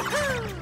Woohoo!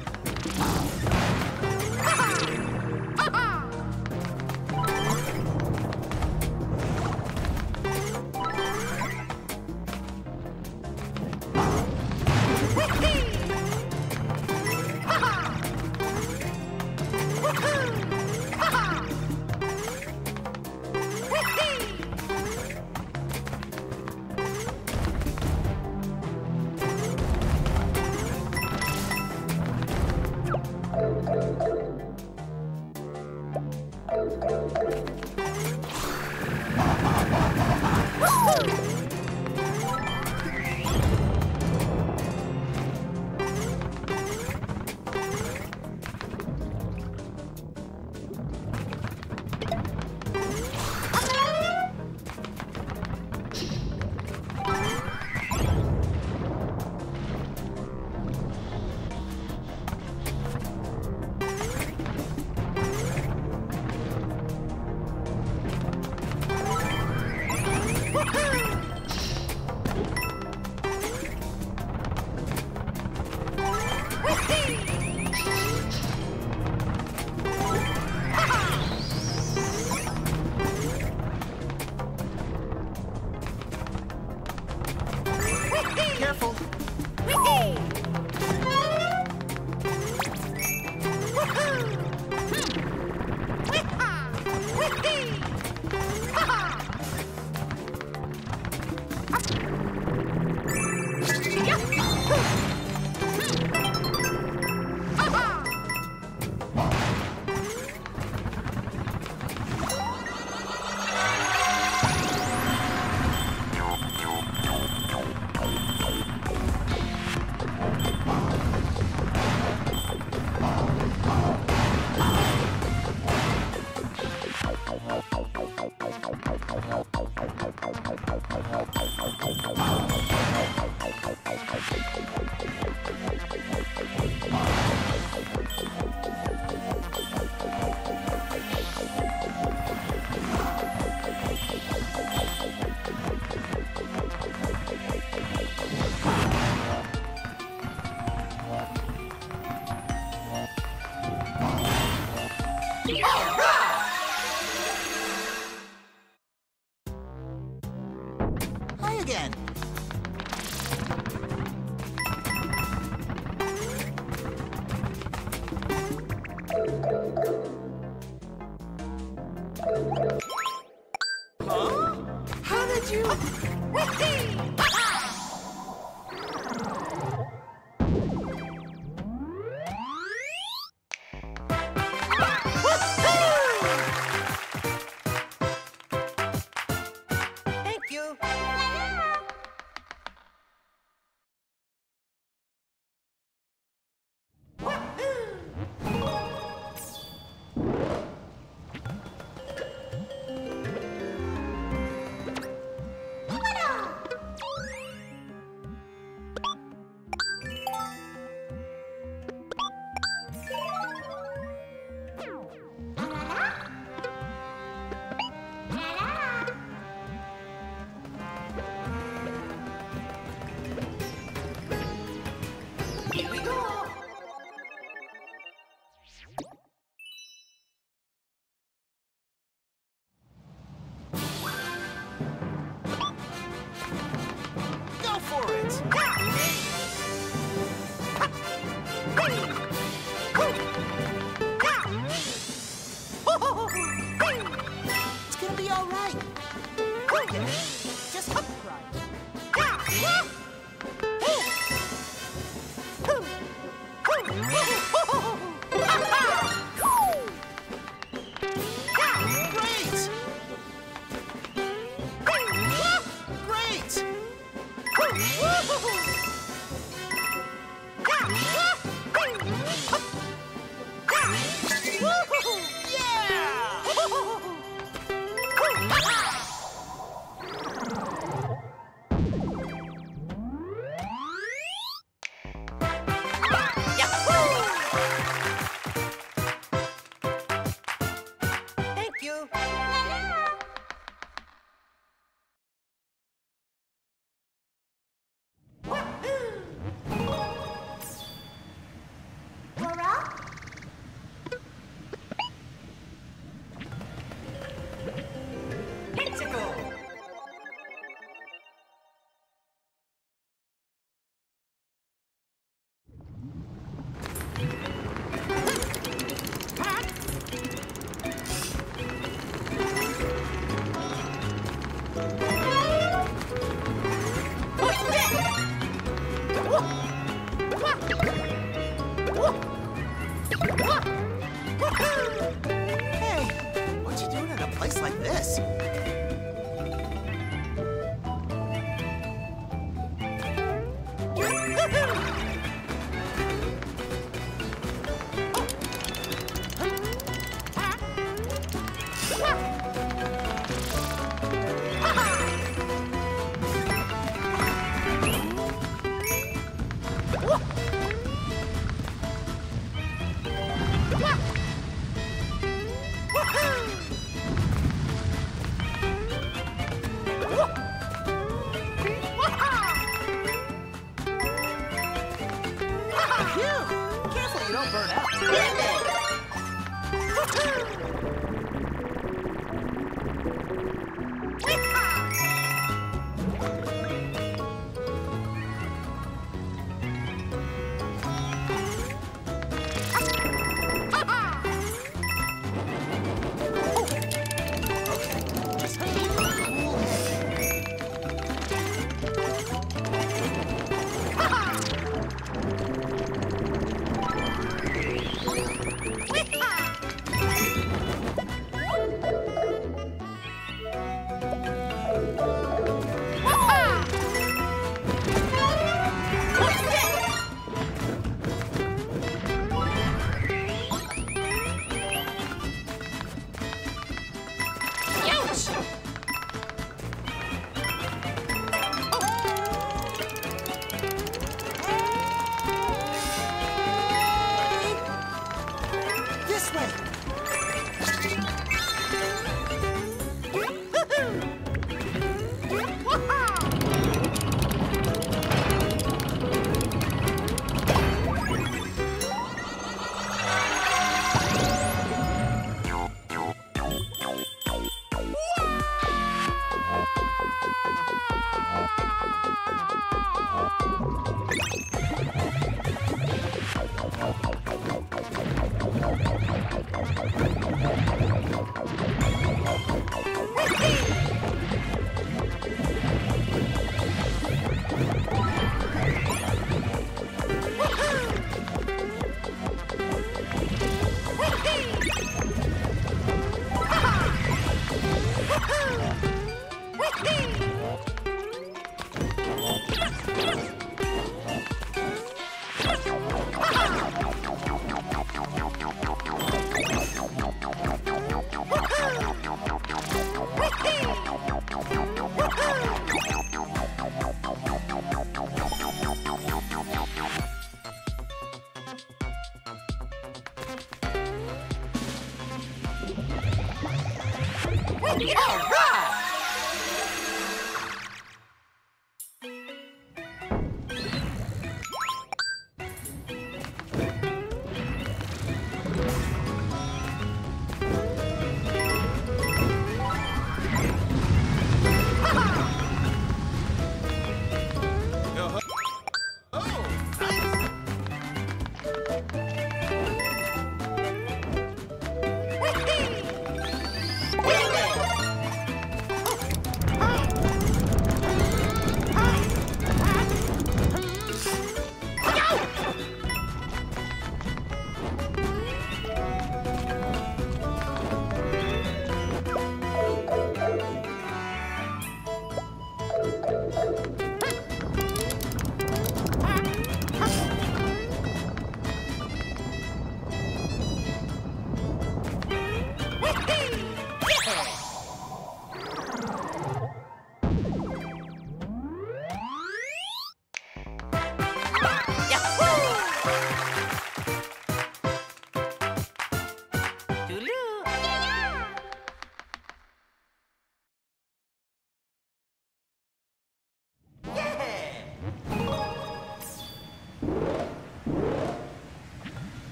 Again.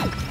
Oh!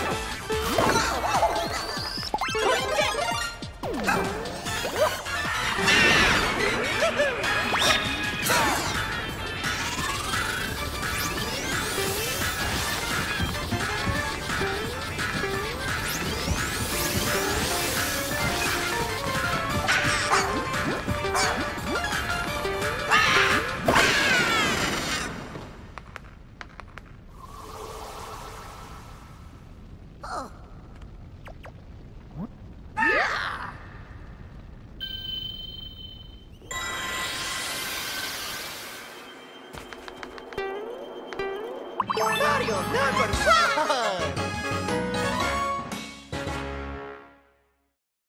Thank you.